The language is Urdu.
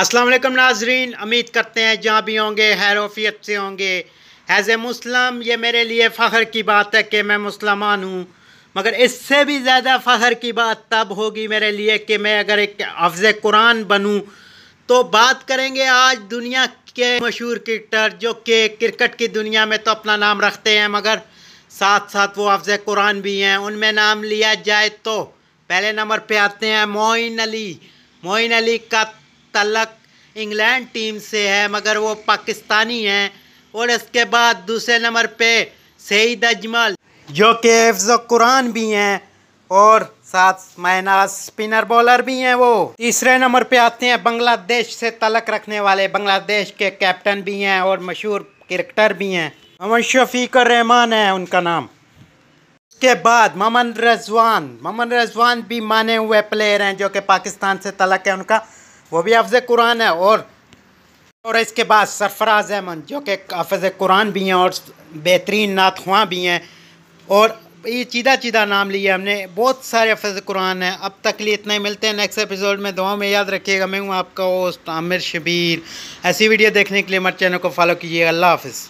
السلام علیکم ناظرین، امید کرتے ہیں جہاں بھی ہوں گے حیروفیت سے ہوں گے۔ ایز اے مسلم یہ میرے لیے فخر کی بات ہے کہ میں مسلمان ہوں، مگر اس سے بھی زیادہ فخر کی بات تب ہوگی میرے لیے کہ میں اگر ایک حفظ قرآن بنوں۔ تو بات کریں گے آج دنیا کے مشہور کرکٹر جو کہ کرکٹ کی دنیا میں تو اپنا نام رکھتے ہیں، مگر ساتھ ساتھ وہ حفظ قرآن بھی ہیں۔ ان میں نام لیا جائے تو پہلے نمبر پہ آتے ہیں معین علی۔ معین علی کا تعلق انگلینڈ ٹیم سے ہے، مگر وہ پاکستانی ہیں۔ اور اس کے بعد دوسرے نمبر پہ سعید اجمل۔ جو کہ حفظ و قرآن بھی ہیں، اور ساتھ میناز اسپنر بولر بھی ہیں وہ۔ تیسرے نمبر پہ آتے ہیں بنگلہ دیش سے تعلق رکھنے والے۔ بنگلہ دیش کے کیپٹن بھی ہیں اور مشہور کرکٹر بھی ہیں۔ محمد شفیق الرحمان ہے ان کا نام۔ اس کے بعد محمد رضوان۔ محمد رضوان بھی مانے ہوئے پلیئر ہیں جو کہ پاکستان سے تعلق ہے ان کا۔ وہ بھی حفظ قرآن ہے اور اور اس کے بعد سرفراز احمد، جو کہ حفظ قرآن بھی ہیں اور بہترین نعت خواں بھی ہیں اور یہ چیدہ چیدہ نام لیا ہم نے۔ بہت سارے حفظ قرآن ہیں۔ اب تک لیے اتنا ہی۔ ملتے ہیں نیکسٹ ایپیسوڈ میں۔ دعاؤں میں یاد رکھیے گا۔ میں ہوں آپ کا ہوسٹ عامر شبیر۔ ایسی ویڈیو دیکھنے کے لیے ہمارے چینل کو فالو کیجیے۔ گا اللہ حافظ۔